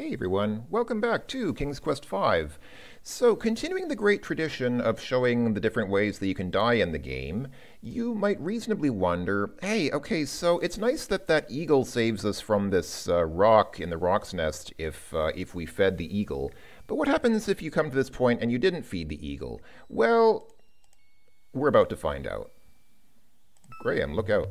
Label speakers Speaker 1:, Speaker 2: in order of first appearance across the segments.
Speaker 1: Hey everyone, welcome back to King's Quest V. So, continuing the great tradition of showing the different ways that you can die in the game, you might reasonably wonder, hey, okay, so it's nice that that eagle saves us from this uh, roc in the roc's nest if, uh, if we fed the eagle, but what happens if you come to this point and you didn't feed the eagle? Well, we're about to find out. Graham, look out.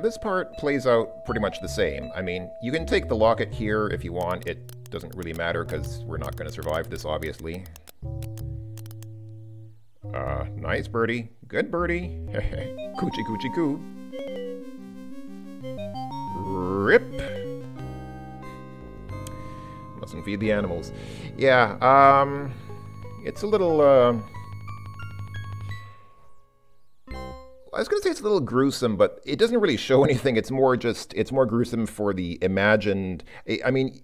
Speaker 1: Now this part plays out pretty much the same. I mean, you can take the locket here if you want. It doesn't really matter because we're not going to survive this, obviously. Uh, nice birdie. Good birdie. coochie coochie coo. Rip. Mustn't feed the animals. Yeah, um, it's a little, uh, I was going to say it's a little gruesome, but it doesn't really show anything. It's more just, it's more gruesome for the imagined. I mean,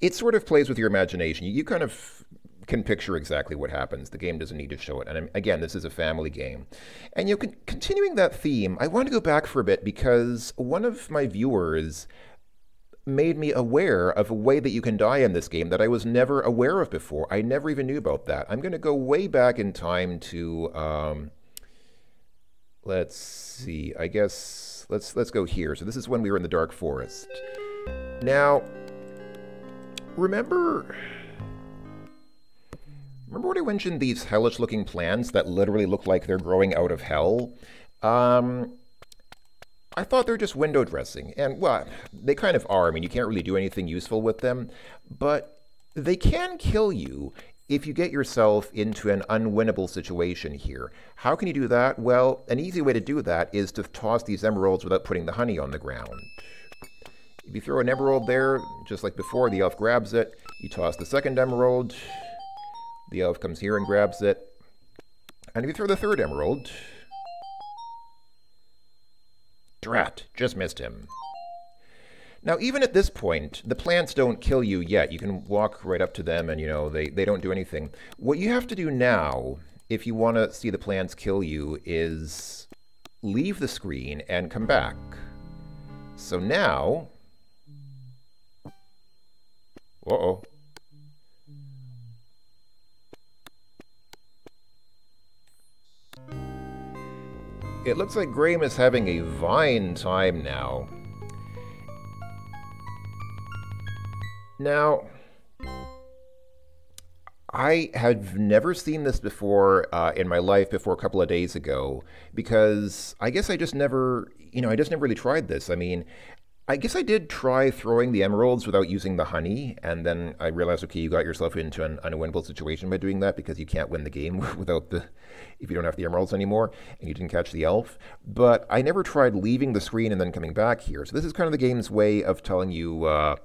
Speaker 1: it sort of plays with your imagination. You, kind of can picture exactly what happens. The game doesn't need to show it. And again, this is a family game. And you know, continuing that theme, I want to go back for a bit because one of my viewers made me aware of a way that you can die in this game that I was never aware of before. I never even knew about that. I'm going to go way back in time to. Um, let's see, I guess, let's, let's go here. So this is when we were in the Dark Forest. Now, remember... Remember when I mentioned these hellish-looking plants that literally look like they're growing out of hell? Um, I thought they're just window dressing, and, well, they kind of are. I mean, you can't really do anything useful with them, but they can kill you if you get yourself into an unwinnable situation here. How can you do that? Well, an easy way to do that is to toss these emeralds without putting the honey on the ground. If you throw an emerald there, just like before, the elf grabs it. You toss the second emerald. The elf comes here and grabs it. And if you throw the third emerald... Drat, just missed him. Now, even at this point, the plants don't kill you yet. You can walk right up to them and, you know, they, they don't do anything. What you have to do now, if you want to see the plants kill you, is leave the screen and come back. So now... Uh-oh. It looks like Graham is having a vine time now. Now, I have never seen this before uh, in my life before a couple of days ago because I guess I just never, you know, I just never really tried this. I mean, I guess I did try throwing the emeralds without using the honey, and then I realized, okay, you got yourself into an unwinnable situation by doing that because you can't win the game without the, if you don't have the emeralds anymore, and you didn't catch the elf. But I never tried leaving the screen and then coming back here. So this is kind of the game's way of telling you, uh,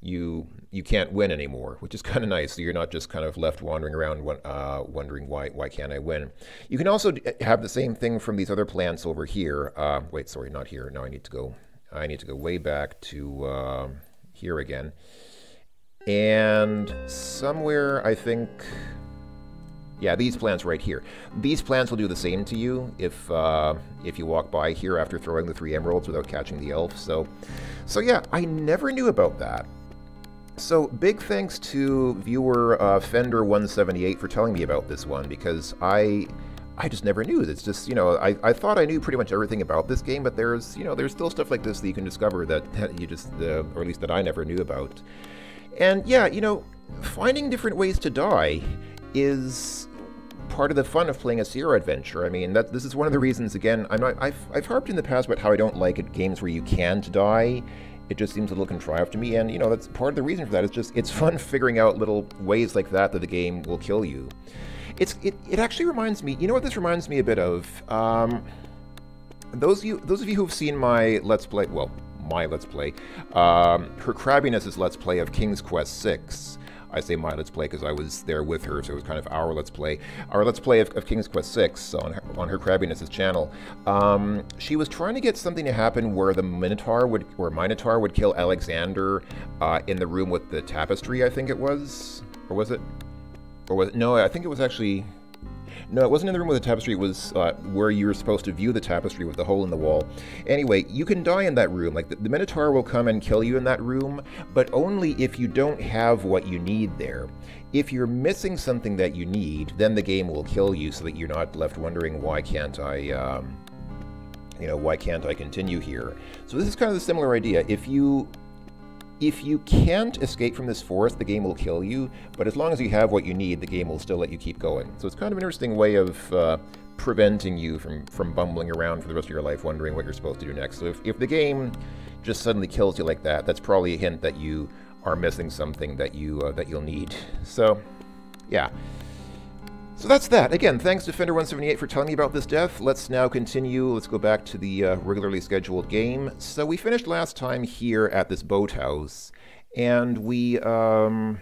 Speaker 1: you you can't win anymore, which is kind of nice. So you're not just kind of left wandering around uh, wondering why why can't I win. You can also have the same thing from these other plants over here. Uh, wait, sorry, not here. Now I need to go. I need to go way back to uh, here again. And somewhere I think, yeah, these plants right here. These plants will do the same to you if uh, if you walk by here after throwing the three emeralds without catching the elf. So, so yeah, I never knew about that. So big thanks to viewer uh, Fender178 for telling me about this one because I I just never knew. It's just, you know, I, I thought I knew pretty much everything about this game, but there's, you know, there's still stuff like this that you can discover that, that you just, uh, or at least that I never knew about. And yeah, you know, finding different ways to die is part of the fun of playing a Sierra adventure. I mean, that this is one of the reasons, again, I'm not, I've, I've harped in the past about how I don't like games where you can't die it just seems a little contrived to me. And, you know, that's part of the reason for that. It's just, it's fun figuring out little ways like that that the game will kill you. It's, it, it actually reminds me, you know what this reminds me a bit of? Um, those of you, those of you who've seen my Let's Play, well, my Let's Play, um, her Crabbiness' Let's Play of King's Quest VI, I say my Let's Play because I was there with her, so it was kind of our Let's Play. Our Let's Play of, of King's Quest VI on her, on her Crabbiness' channel. Um, she was trying to get something to happen where the Minotaur would, where Minotaur would kill Alexander uh, in the room with the tapestry, I think it was. Or was it? Or was it? No, I think it was actually... No, it wasn't in the room with the tapestry. It was uh, where you were supposed to view the tapestry with the hole in the wall. Anyway, you can die in that room. Like, the, the Minotaur will come and kill you in that room, but only if you don't have what you need there. If you're missing something that you need, then the game will kill you so that you're not left wondering, why can't I... Um, you know, why can't I continue here? So this is kind of a similar idea. If you if you can't escape from this forest, the game will kill you, but as long as you have what you need, the game will still let you keep going. So it's kind of an interesting way of uh, preventing you from, from bumbling around for the rest of your life wondering what you're supposed to do next. So if, if the game just suddenly kills you like that, that's probably a hint that you are missing something that, you, uh, that you'll need. So, yeah. So that's that. Again, thanks to Fender178 for telling me about this death. Let's now continue. Let's go back to the uh, regularly scheduled game. So we finished last time here at this boathouse, and we um,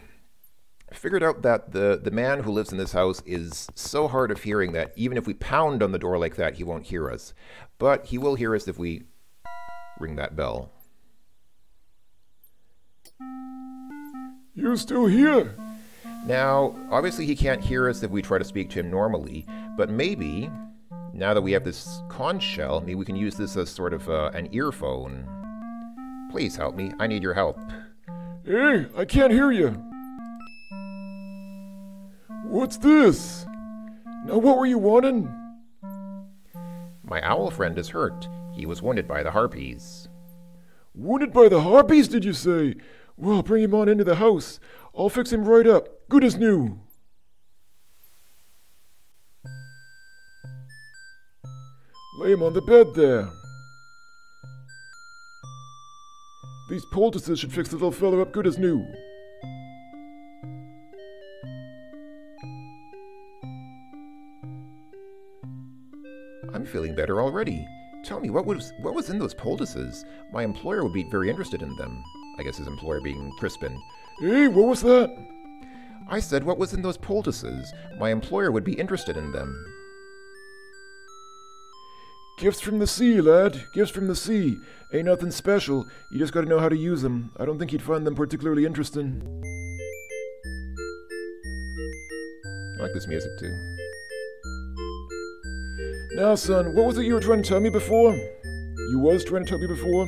Speaker 1: figured out that the, the man who lives in this house is so hard of hearing that even if we pound on the door like that, he won't hear us. But he will hear us if we ring that bell.
Speaker 2: You're still here?
Speaker 1: Now, obviously he can't hear us if we try to speak to him normally, but maybe, now that we have this conch shell, maybe we can use this as sort of uh, an earphone. Please help me, I need your help.
Speaker 2: Hey, I can't hear you. What's this? Now what were you wanting?
Speaker 1: My owl friend is hurt. He was wounded by the harpies.
Speaker 2: Wounded by the harpies, did you say? Well, bring him on into the house. I'll fix him right up. Good as new. Lay him on the bed there. These poultices should fix the little fellow up good as new.
Speaker 1: I'm feeling better already. Tell me, what was what was in those poultices? My employer would be very interested in them. I guess his employer being Crispin.
Speaker 2: Hey, what was that?
Speaker 1: I said what was in those poultices. My employer would be interested in them.
Speaker 2: Gifts from the sea, lad. Gifts from the sea. Ain't nothing special. You just gotta know how to use them. I don't think he'd find them particularly interesting.
Speaker 1: I like this music too.
Speaker 2: Now, son, what was it you were trying to tell me before? You was trying to tell me before?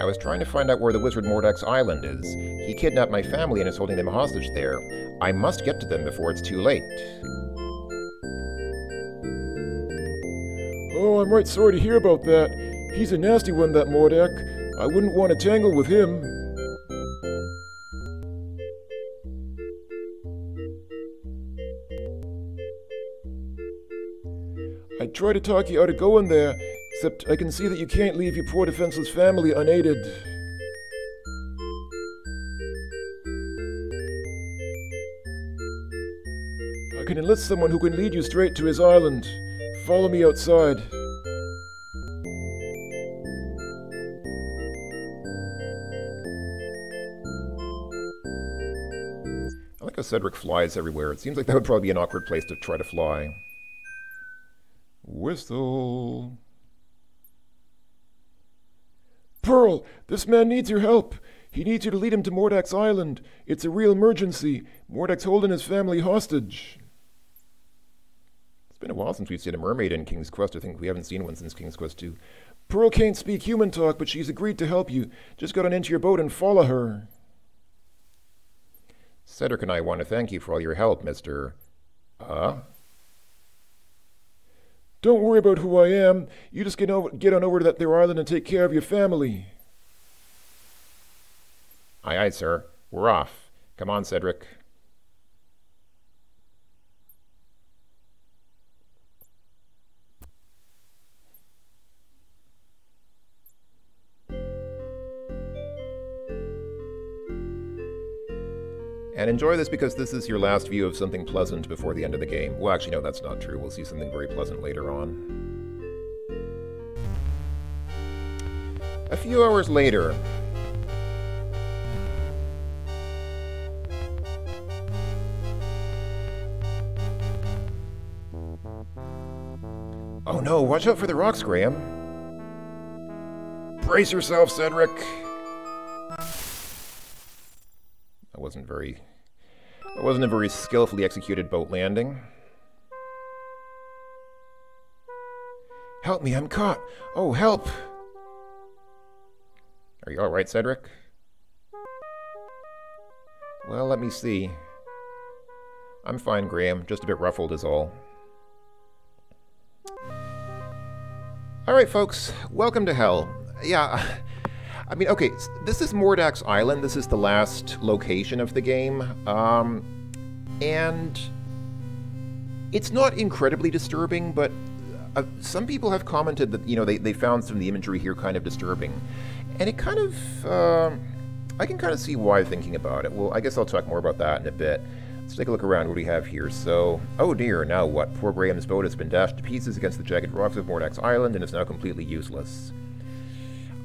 Speaker 1: I was trying to find out where the wizard Mordack's island is. He kidnapped my family and is holding them hostage there. I must get to them before it's too late.
Speaker 2: Oh, I'm right sorry to hear about that. He's a nasty one, that Mordack. I wouldn't want to tangle with him. I try to talk you out of going there, except I can see that you can't leave your poor defenseless family unaided. I can enlist someone who can lead you straight to his island. Follow me outside.
Speaker 1: I like how Cedric flies everywhere. It seems like that would probably be an awkward place to try to fly.
Speaker 2: Whistle. Pearl, this man needs your help. He needs you to lead him to Mordack's island. It's a real emergency. Mordack's holding his family hostage.
Speaker 1: Been a while since we've seen a mermaid in King's Quest. I think we haven't seen one since King's Quest 2.
Speaker 2: Pearl can't speak human talk, but she's agreed to help you. Just get on into your boat and follow her.
Speaker 1: Cedric and I want to thank you for all your help, Mr. Uh?
Speaker 2: Don't worry about who I am. You just get, over, get on over to that there island and take care of your family.
Speaker 1: Aye, aye, sir. We're off. Come on, Cedric. enjoy this because this is your last view of something pleasant before the end of the game. Well, actually, no, that's not true. We'll see something very pleasant later on. A few hours later, Oh no, watch out for the rocks, Graham.
Speaker 2: Brace yourself, Cedric.
Speaker 1: I wasn't very that wasn't a very skillfully executed boat landing.
Speaker 2: Help me, I'm caught. Oh, help.
Speaker 1: Are you alright, Cedric? Well, let me see. I'm fine, Graham. Just a bit ruffled is all. Alright, folks. Welcome to Hell. Yeah, I mean, okay, this is Mordack's Island. This is the last location of the game. Um, and it's not incredibly disturbing, but uh, some people have commented that, you know, they, they found some of the imagery here kind of disturbing. And it kind of, uh, I can kind of see why thinking about it. Well, I guess I'll talk more about that in a bit. Let's take a look around what do we have here. So, oh dear, now what? Poor Graham's boat has been dashed to pieces against the jagged rocks of Mordack's Island and is now completely useless.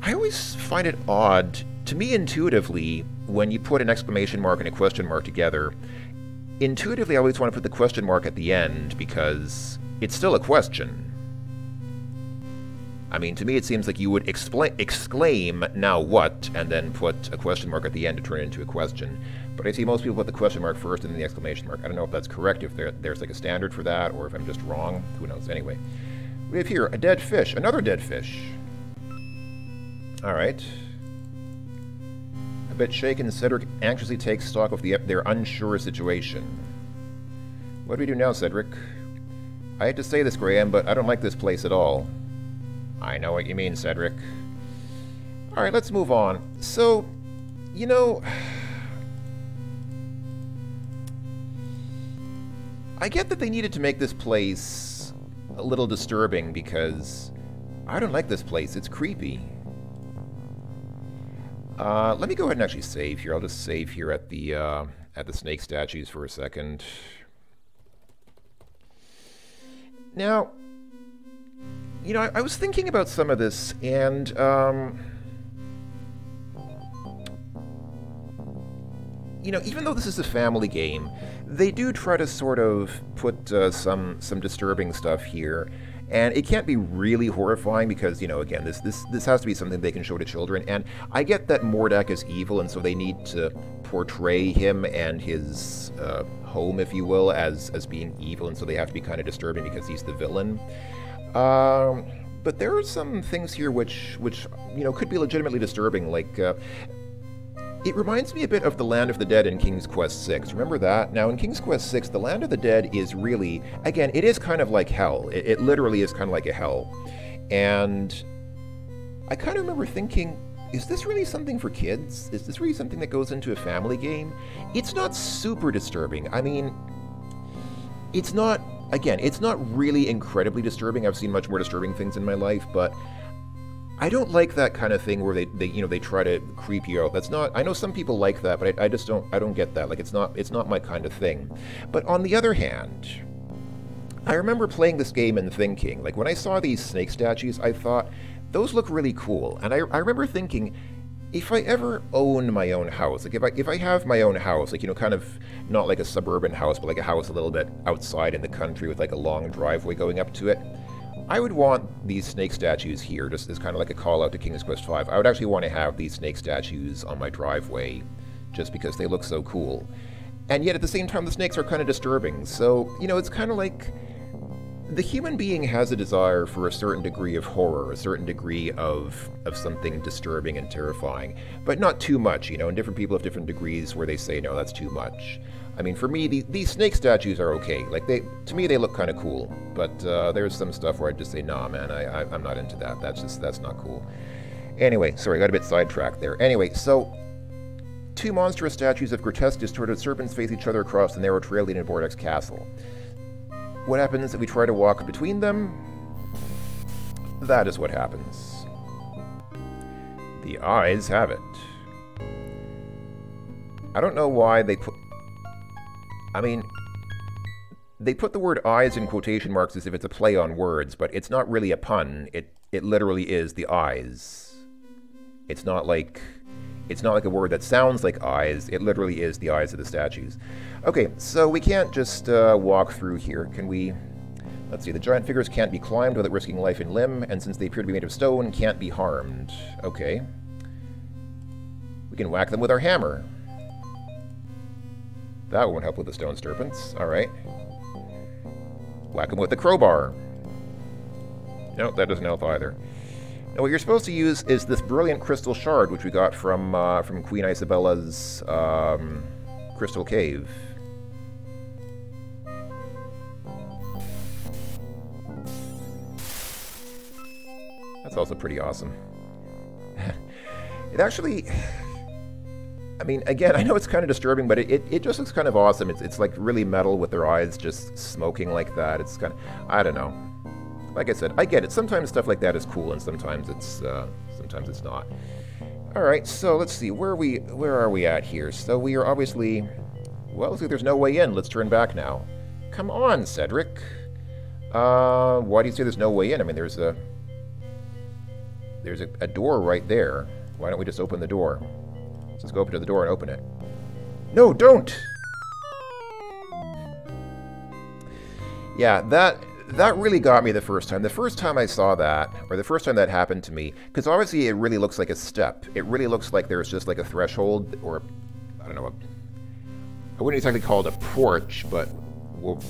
Speaker 1: I always find it odd, to me intuitively, when you put an exclamation mark and a question mark together. Intuitively, I always want to put the question mark at the end because it's still a question. I mean, to me, it seems like you would expla- exclaim, now what, and then put a question mark at the end to turn it into a question. But I see most people put the question mark first and then the exclamation mark. I don't know if that's correct, if there, there's like a standard for that, or if I'm just wrong. Who knows? Anyway, we have here a dead fish, another dead fish. All right. A bit shaken, Cedric anxiously takes stock of the, their unsure situation. What do we do now, Cedric? I hate to say this, Graham, but I don't like this place at all. I know what you mean, Cedric. Alright, let's move on. So, you know... I get that they needed to make this place a little disturbing because I don't like this place. It's creepy. Uh, let me go ahead and actually save here. I'll just save here at the uh, at the snake statues for a second. Now, you know, I, I was thinking about some of this, and um, you know, even though this is a family game, they do try to sort of put uh, some some disturbing stuff here, and it can't be really horrifying because you know, again, this this this has to be something they can show to children. And I get that Mordack is evil, and so they need to portray him and his uh, home, if you will, as as being evil, and so they have to be kind of disturbing because he's the villain. Um, but there are some things here which, which you know, could be legitimately disturbing. Like, uh, it reminds me a bit of the Land of the Dead in King's Quest VI. Remember that? Now, in King's Quest VI, the Land of the Dead is really, again, it is kind of like hell. It, it literally is kind of like a hell. And I kind of remember thinking, is this really something for kids? Is this really something that goes into a family game? It's not super disturbing. I mean, it's not again, it's not really incredibly disturbing. I've seen much more disturbing things in my life, but I don't like that kind of thing where they, they you know they try to creep you out. That's not. I know some people like that, but I, I just don't. I don't get that. Like it's not. It's not my kind of thing. But on the other hand, I remember playing this game and thinking, like when I saw these snake statues, I thought those look really cool, and I, I remember thinking if I ever own my own house, like if I if I have my own house, like you know, kind of not like a suburban house, but like a house a little bit outside in the country with like a long driveway going up to it, I would want these snake statues here, just as kind of like a call out to King's Quest V. I would actually want to have these snake statues on my driveway, just because they look so cool. And yet at the same time, the snakes are kind of disturbing. So you know, it's kind of like the human being has a desire for a certain degree of horror, a certain degree of of something disturbing and terrifying, but not too much. You know, and different people have different degrees where they say no, that's too much. I mean, for me, the, these snake statues are okay. Like they, to me, they look kind of cool. But uh, there's some stuff where I just say, nah, man, I, I, I'm not into that. That's just that's not cool. Anyway, sorry, I got a bit sidetracked there. Anyway, so two monstrous statues of grotesque, distorted serpents face each other across the narrow trail leading to Mordack's castle. What happens if we try to walk between them? That is what happens. The eyes have it. I don't know why they put... I mean, they put the word eyes in quotation marks as if it's a play on words, but it's not really a pun. It, it literally is the eyes. It's not like... It's not like a word that sounds like eyes. It literally is the eyes of the statues. Okay, so we can't just uh, walk through here. Can we Let's see, the giant figures can't be climbed without risking life and limb, and since they appear to be made of stone, can't be harmed. Okay. We can whack them with our hammer. That won't help with the stone serpents. Alright. Whack them with the crowbar. No, that doesn't help either. Now what you're supposed to use is this brilliant crystal shard, which we got from, uh, from Queen Icebella's um, crystal cave. That's also pretty awesome. it actually... I mean, again, I know it's kind of disturbing, but it, it, it, just looks kind of awesome. It's, it's like really metal with their eyes just smoking like that. It's kind of... I don't know. Like I said, I get it. Sometimes stuff like that is cool, and sometimes it's uh, sometimes it's not. All right, so let's see. Where are we? Where are we at here? So we are obviously... Well, see, there's no way in. Let's turn back now. Come on, Cedric. Uh, why do you say there's no way in? I mean, there's a... There's a, a door right there. Why don't we just open the door? Let's go up to the door and open it. No, don't! Yeah, that that really got me the first time. The first time I saw that, or the first time that happened to me, because obviously it really looks like a step. It really looks like there's just like a threshold, or I don't know, a, I wouldn't exactly call it a porch, but well,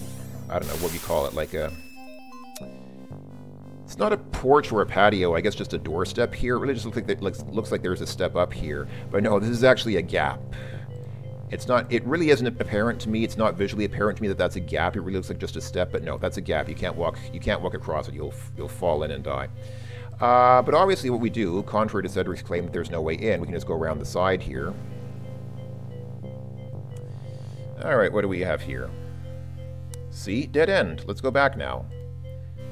Speaker 1: I don't know what you call it, like a. It's not a porch or a patio. I guess just a doorstep here. It really just looks like there, looks, looks like there's a step up here, but no, this is actually a gap. It's not, it really isn't apparent to me, it's not visually apparent to me that that's a gap. It really looks like just a step, but no, that's a gap. You can't walk, you can't walk across it. You'll, you'll fall in and die. Uh, but obviously what we do, contrary to Cedric's claim that there's no way in, we can just go around the side here. Alright, what do we have here? See? Dead end. Let's go back now.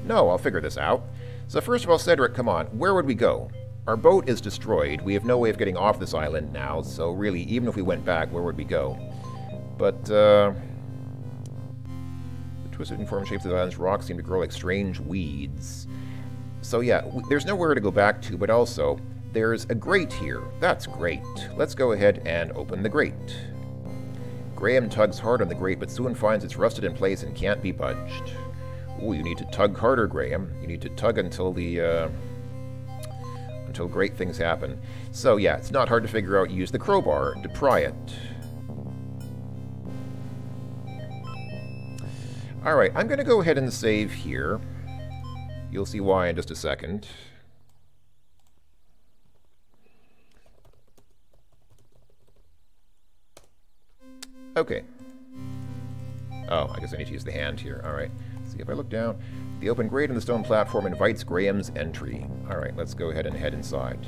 Speaker 1: No, I'll figure this out. So first of all, Cedric, come on. Where would we go? Our boat is destroyed. We have no way of getting off this island now, so really, even if we went back, where would we go? But, uh... The twisted and formed shapes of the island's rocks seem to grow like strange weeds. So yeah, there's nowhere to go back to, but also, there's a grate here. That's great. Let's go ahead and open the grate. Graham tugs hard on the grate, but soon finds it's rusted in place and can't be budged. Ooh, you need to tug harder, Graham. You need to tug until the, uh, until great things happen. So yeah, it's not hard to figure out. Use the crowbar to pry it. Alright, I'm going to go ahead and save here. You'll see why in just a second. Okay. Oh, I guess I need to use the hand here. Alright. If I look down. The open grate on the stone platform invites Graham's entry. Alright, let's go ahead and head inside.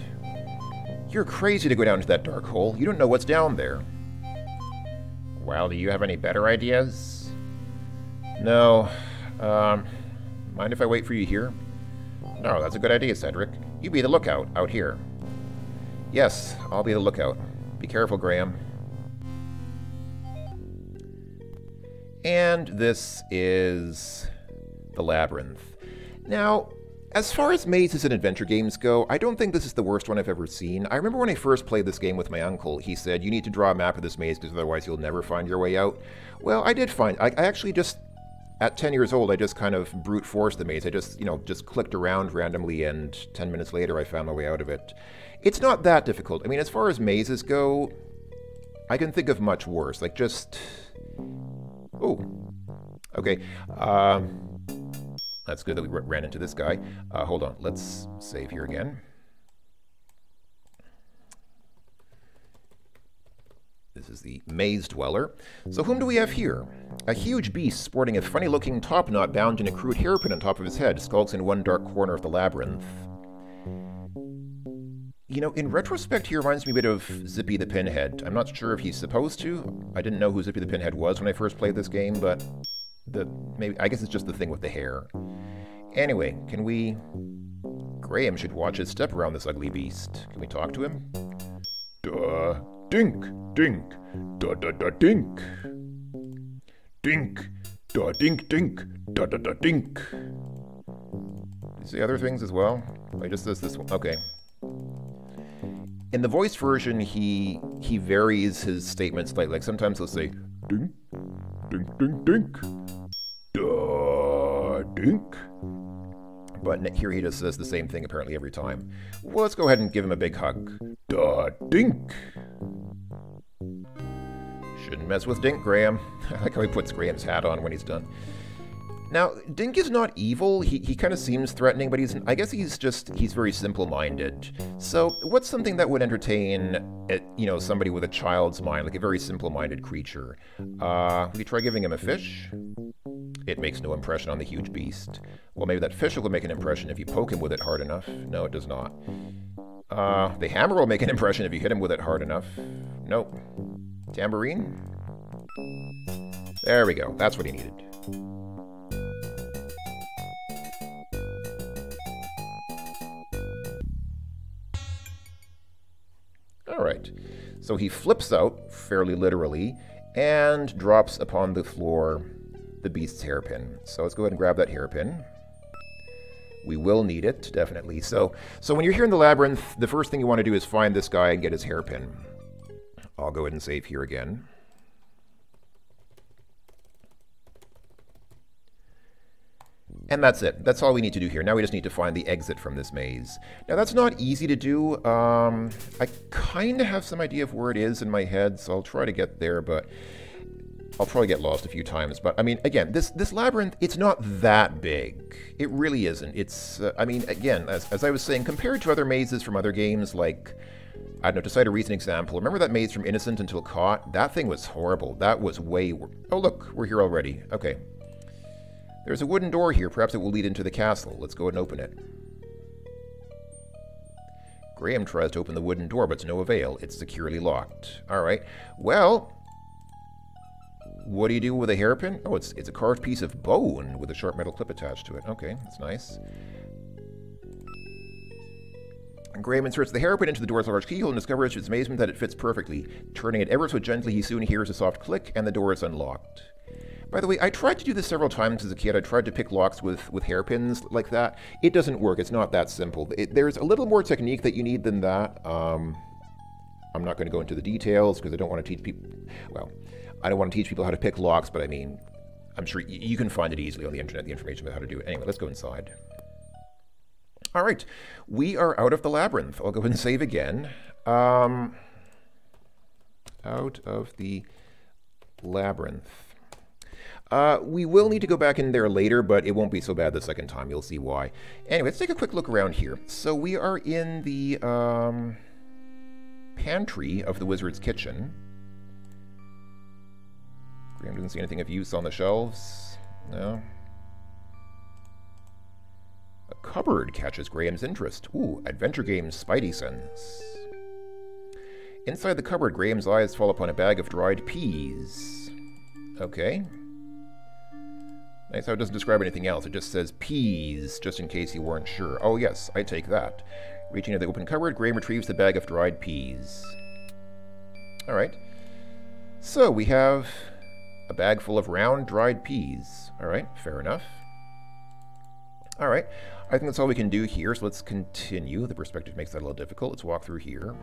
Speaker 1: You're crazy to go down to that dark hole. You don't know what's down there. Well, do you have any better ideas? No. Um, mind if I wait for you here? No, that's a good idea, Cedric. You be the lookout out here. Yes, I'll be the lookout. Be careful, Graham. And this is the Labyrinth. Now, as far as mazes and adventure games go, I don't think this is the worst one I've ever seen. I remember when I first played this game with my uncle, he said, you need to draw a map of this maze because otherwise you'll never find your way out. Well, I did find, I, I actually just, at 10 years old, I just kind of brute forced the maze. I just, you know, just clicked around randomly and 10 minutes later I found my way out of it. It's not that difficult. I mean, as far as mazes go, I can think of much worse. Like just, oh, okay. Um, that's good that we ran into this guy. Uh, hold on, let's save here again. This is the Maze Dweller. So whom do we have here? A huge beast sporting a funny-looking top knot bound in a crude hairpin on top of his head skulks in one dark corner of the labyrinth. You know, in retrospect, he reminds me a bit of Zippy the Pinhead. I'm not sure if he's supposed to. I didn't know who Zippy the Pinhead was when I first played this game, but the maybe I guess it's just the thing with the hair. Anyway, can we... Graham should watch his step around this ugly beast. Can we talk to him?
Speaker 2: Duh. Dink, dink, da da da dink. Dink, da dink dink, da da da dink.
Speaker 1: You see other things as well? Oh, I just says this one. Okay. In the voice version, he he varies his statements slightly. Like sometimes he'll say,
Speaker 2: dink, dink, dink, dink. Da Dink.
Speaker 1: But here he just says the same thing apparently every time. Well, let's go ahead and give him a big hug.
Speaker 2: Da dink.
Speaker 1: Shouldn't mess with Dink, Graham. I like how he puts Graham's hat on when he's done. Now, Dink is not evil. He, he kind of seems threatening, but he's I guess he's just he's very simple-minded. So, what's something that would entertain, uh, you know, somebody with a child's mind, like a very simple-minded creature? Uh, we try giving him a fish. It makes no impression on the huge beast. Well, maybe that fish will make an impression if you poke him with it hard enough. No, it does not. Uh, the hammer will make an impression if you hit him with it hard enough. Nope. Tambourine? There we go. That's what he needed. All right. So he flips out, fairly literally, and drops upon the floor the beast's hairpin. So let's go ahead and grab that hairpin. We will need it, definitely. So, so when you're here in the labyrinth, the first thing you want to do is find this guy and get his hairpin. I'll go ahead and save here again. And that's it. That's all we need to do here. Now we just need to find the exit from this maze. Now that's not easy to do. Um, I kind of have some idea of where it is in my head, so I'll try to get there, but I'll probably get lost a few times. But I mean, again, this this labyrinth, it's not that big. It really isn't. It's, uh, I mean, again, as, as I was saying, compared to other mazes from other games like I don't know, to cite a recent example, remember that maze from Innocent until Caught? That thing was horrible. That was way... Oh, look, we're here already. Okay. There's a wooden door here. Perhaps it will lead into the castle. Let's go ahead and open it. Graham tries to open the wooden door, but to no avail. It's securely locked. All right. Well, what do you do with a hairpin? Oh, it's, it's a carved piece of bone with a sharp metal clip attached to it. Okay, that's nice. Graham inserts the hairpin into the door's large keyhole and discovers to his amazement that it fits perfectly. Turning it ever so gently, he soon hears a soft click, and the door is unlocked. By the way, I tried to do this several times as a kid. I tried to pick locks with, with hairpins like that. It doesn't work. It's not that simple. It, there's a little more technique that you need than that. Um, I'm not going to go into the details because I don't want to teach people... Well, I don't want to teach people how to pick locks, but I mean, I'm sure you can find it easily on the internet, the information about how to do it. Anyway, let's go inside. All right, we are out of the labyrinth. I'll go ahead and save again. Um, out of the labyrinth. Uh, we will need to go back in there later, but it won't be so bad the second time. You'll see why. Anyway, let's take a quick look around here. So we are in the um, pantry of the wizard's kitchen. Graham doesn't see anything of use on the shelves. No. A cupboard catches Graham's interest. Ooh, adventure games Spidey sense. Inside the cupboard, Graham's eyes fall upon a bag of dried peas. Okay. Nice how it doesn't describe anything else. It just says peas, just in case you weren't sure. Oh yes, I take that. Reaching into the open cupboard, Graham retrieves the bag of dried peas. Alright. So we have a bag full of round dried peas. Alright, fair enough. Alright, I think that's all we can do here, so let's continue. The perspective makes that a little difficult. Let's walk through here.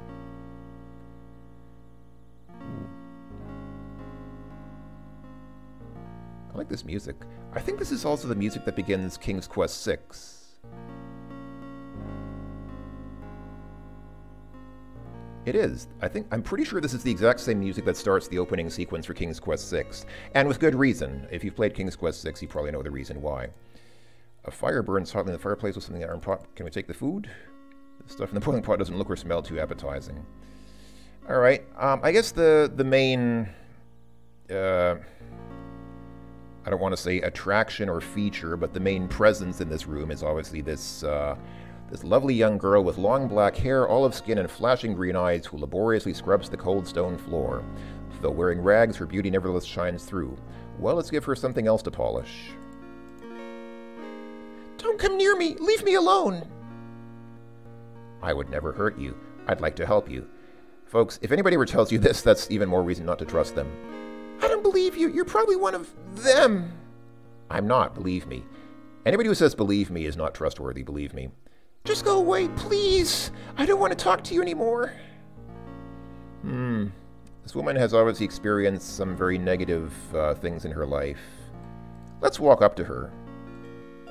Speaker 1: I like this music. I think this is also the music that begins King's Quest VI. It is. I think I'm pretty sure this is the exact same music that starts the opening sequence for King's Quest VI, and with good reason. If you've played King's Quest VI, you probably know the reason why. A fire burns hotly in the fireplace with something in the iron pot. Can we take the food? The stuff in the boiling pot doesn't look or smell too appetizing. All right. Um, I guess the the main. Uh, I don't want to say attraction or feature, but the main presence in this room is obviously this uh, this lovely young girl with long black hair, olive skin, and flashing green eyes who laboriously scrubs the cold stone floor. Though wearing rags, her beauty nevertheless shines through. Well, let's give her something else to polish. Don't come near me! Leave me alone! I would never hurt you. I'd like to help you. Folks, if anybody ever tells you this, that's even more reason not to trust them. I don't believe you. You're probably one of them. I'm not, believe me. Anybody who says believe me is not trustworthy, believe me. Just go away, please. I don't want to talk to you anymore. Hmm. This woman has obviously experienced some very negative uh, things in her life. Let's walk up to her.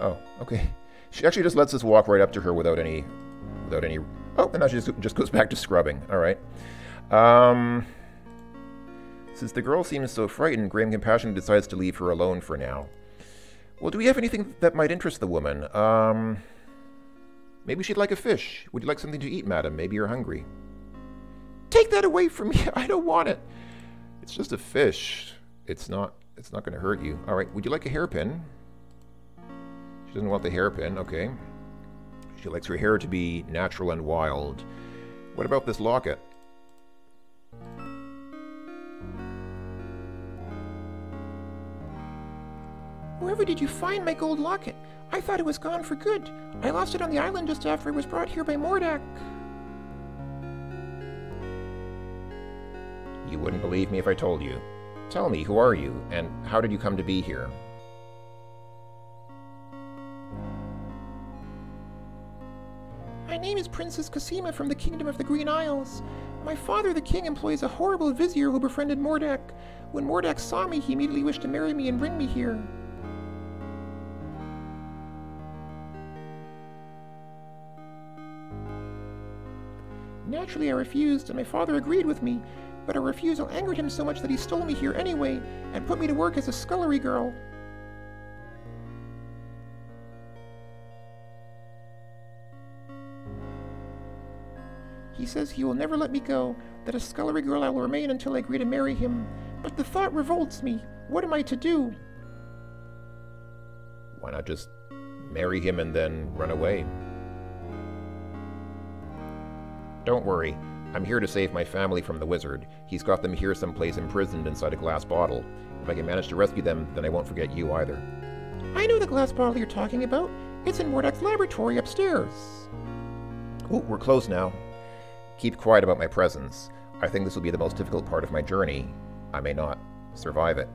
Speaker 1: Oh, okay. She actually just lets us walk right up to her without any, without any. Oh, and now she just, just goes back to scrubbing. All right. Um, since the girl seems so frightened, Graham compassionately decides to leave her alone for now. Well, do we have anything that might interest the woman? Um, maybe she'd like a fish. Would you like something to eat, madam? Maybe you're hungry. Take that away from me. I don't want it. It's just a fish. It's not. It's not going to hurt you. All right. Would you like a hairpin? She doesn't want the hairpin. Okay. She likes her hair to be natural and wild. What about this locket?
Speaker 3: Wherever did you find my gold locket? I thought it was gone for good. I lost it on the island just after it was brought here by Mordack.
Speaker 1: You wouldn't believe me if I told you. Tell me, who are you, and how did you come to be here?
Speaker 3: My name is Princess Cassima from the Kingdom of the Green Isles. My father, the king, employs a horrible vizier who befriended Mordack. When Mordack saw me, he immediately wished to marry me and bring me here. Naturally, I refused, and my father agreed with me, but our refusal angered him so much that he stole me here anyway and put me to work as a scullery girl. He says he will never let me go, that a scullery girl I will remain until I agree to marry him. But the thought revolts me. What am I to do?
Speaker 1: Why not just marry him and then run away? Don't worry. I'm here to save my family from the wizard. He's got them here someplace imprisoned inside a glass bottle. If I can manage to rescue them, then I won't forget you either.
Speaker 3: I know the glass bottle you're talking about. It's in Mordack's laboratory upstairs.
Speaker 1: Ooh, we're close now. Keep quiet about my presence. I think this will be the most difficult part of my journey. I may not survive it.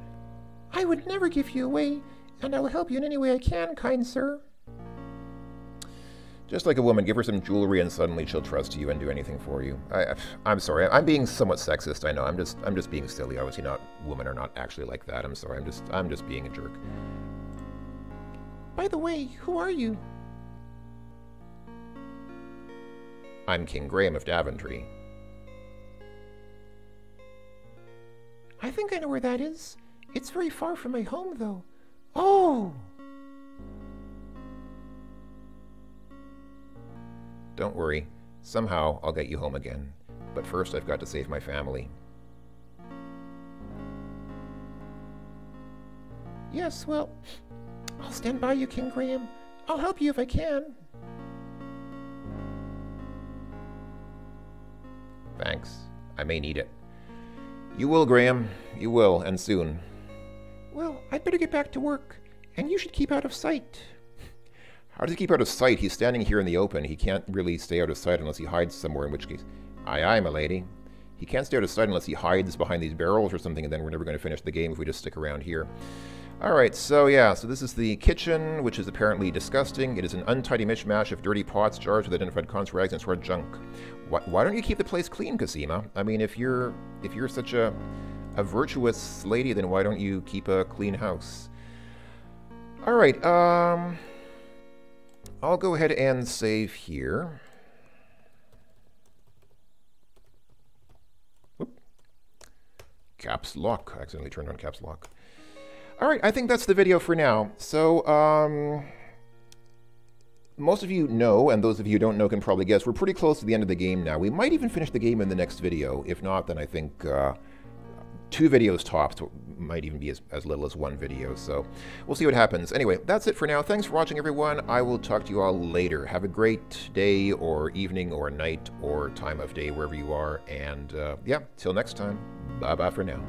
Speaker 3: I would never give you away, and I will help you in any way I can, kind sir.
Speaker 1: Just like a woman, give her some jewelry and suddenly she'll trust you and do anything for you. I, I'm sorry. I'm being somewhat sexist. I know. I'm just, I'm just being silly. Obviously, not women are not actually like that. I'm sorry. I'm just, I'm just being a jerk.
Speaker 3: By the way, who are you?
Speaker 1: I'm King Graham of Daventry.
Speaker 3: I think I know where that is. It's very far from my home, though. Oh!
Speaker 1: Don't worry. Somehow I'll get you home again. But first I've got to save my family.
Speaker 3: Yes, well, I'll stand by you, King Graham. I'll help you if I can.
Speaker 1: Thanks. I may need it. You will, Graham. You will, and soon.
Speaker 3: Well, I'd better get back to work, and you should keep out of sight.
Speaker 1: How does he keep out of sight? He's standing here in the open. He can't really stay out of sight unless he hides somewhere, in which case... Aye, aye, my lady. He can't stay out of sight unless he hides behind these barrels or something, and then we're never going to finish the game if we just stick around here. Alright, so yeah, so this is the kitchen, which is apparently disgusting. It is an untidy mishmash of dirty pots, jars with identified conch rags, and sort junk. Why, why don't you keep the place clean, Cassima? I mean, if you're if you're such a a virtuous lady, then why don't you keep a clean house? Alright, um... I'll go ahead and save here. Whoop. Caps lock. I accidentally turned on caps lock. All right, I think that's the video for now. So, um, most of you know, and those of you who don't know can probably guess, we're pretty close to the end of the game now. We might even finish the game in the next video. If not, then I think uh, two videos tops might even be as, as little as one video. So we'll see what happens. Anyway, that's it for now. Thanks for watching, everyone. I will talk to you all later. Have a great day or evening or night or time of day, wherever you are. And uh, yeah, till next time, bye-bye for now.